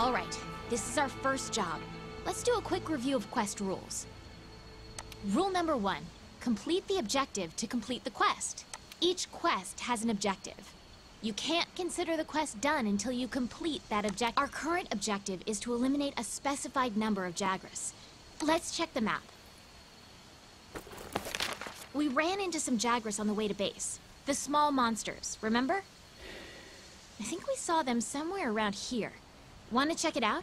All right, this is our first job. Let's do a quick review of quest rules. Rule number one, complete the objective to complete the quest. Each quest has an objective. You can't consider the quest done until you complete that objective. Our current objective is to eliminate a specified number of Jagras. Let's check the map. We ran into some Jagras on the way to base. The small monsters, remember? I think we saw them somewhere around here. Want to check it out?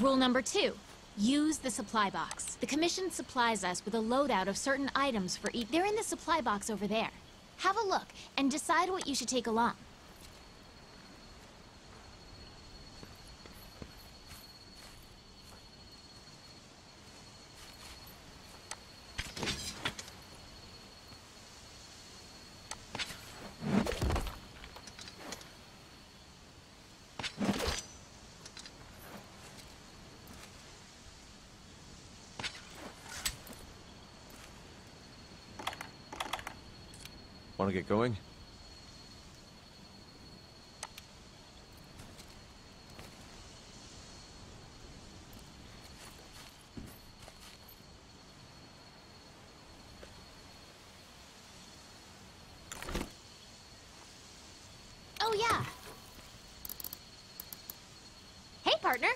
Rule number two. Use the supply box. The Commission supplies us with a loadout of certain items for each- They're in the supply box over there. Have a look, and decide what you should take along. Want to get going? Oh, yeah. Hey, partner.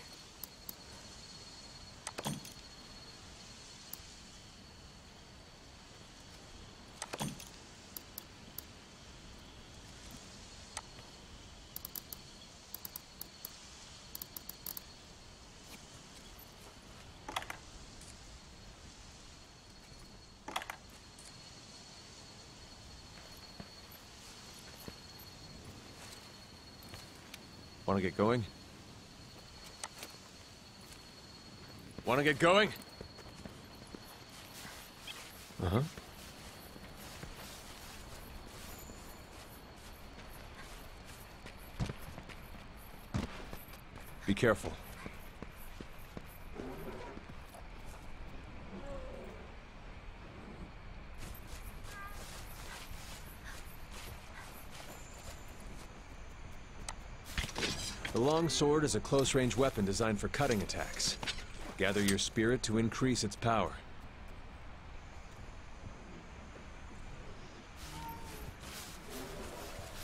Want to get going? Want to get going? Uh-huh. Be careful. The long sword is a close-range weapon designed for cutting attacks. Gather your spirit to increase its power.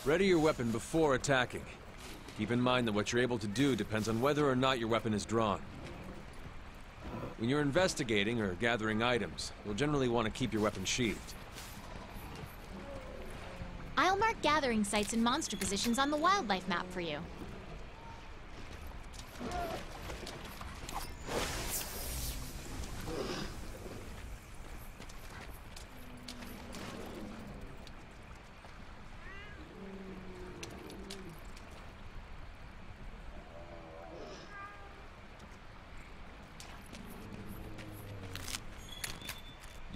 Ready your weapon before attacking. Keep in mind that what you're able to do depends on whether or not your weapon is drawn. When you're investigating or gathering items, you'll generally want to keep your weapon sheathed. I'll mark gathering sites and monster positions on the wildlife map for you.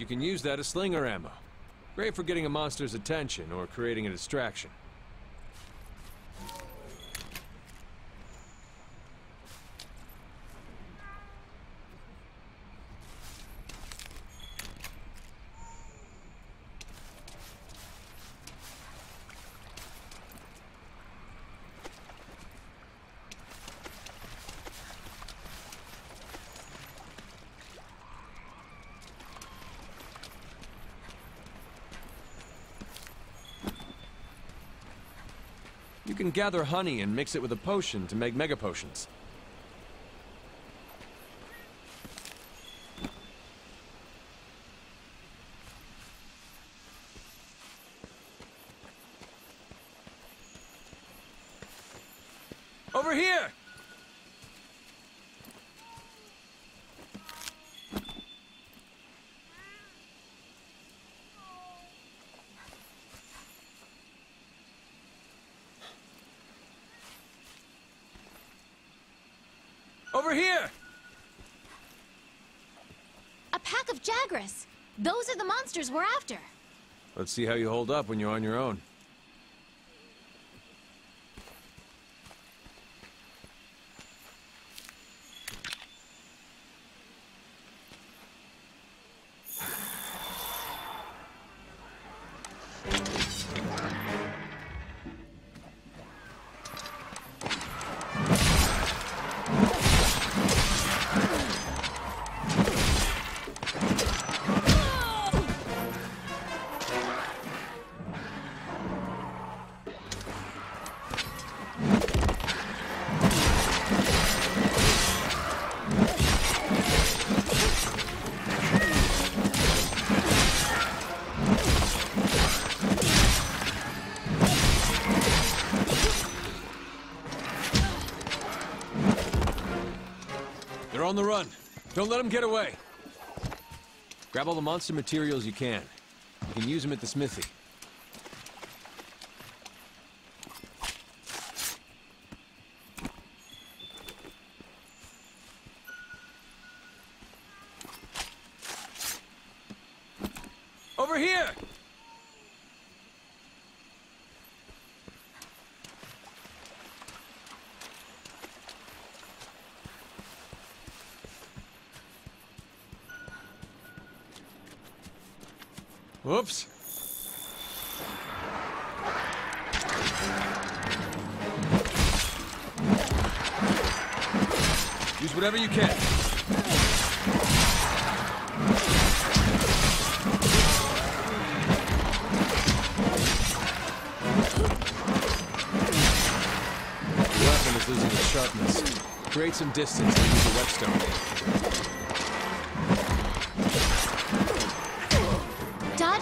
You can use that as slinger ammo. Great for getting a monster's attention or creating a distraction. You can gather honey and mix it with a potion to make mega potions. Over here! Over here! A pack of Jagras! Those are the monsters we're after! Let's see how you hold up when you're on your own. On the run. Don't let them get away. Grab all the monster materials you can. You can use them at the smithy. Over here! Whoops. Use whatever you can. The weapon is losing its sharpness. Create some distance and use a whetstone.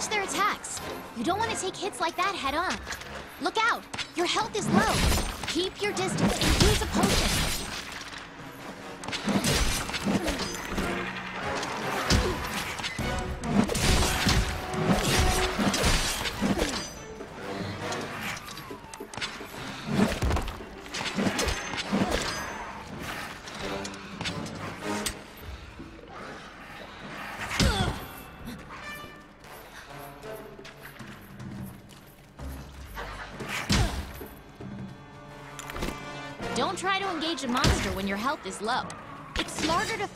Dodge their attacks. You don't want to take hits like that head on. Look out! Your health is low. Keep your distance and use a potion. Engage a monster when your health is low. It's smarter to...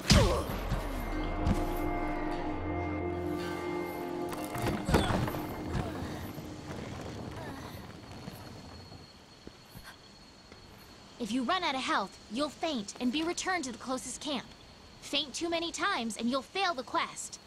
If you run out of health, you'll faint and be returned to the closest camp. Faint too many times and you'll fail the quest.